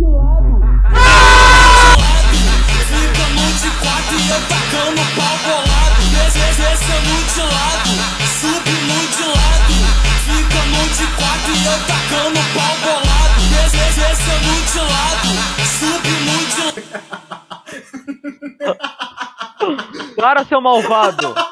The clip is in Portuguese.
de lado. Fica mão de quatro e eu tacando pau bolado. Descendo uhum. de lado, subi muito de lado. Fica mão de quatro e eu tacando pau bolado. Descendo de lado, subi muito de lado. Para, seu malvado!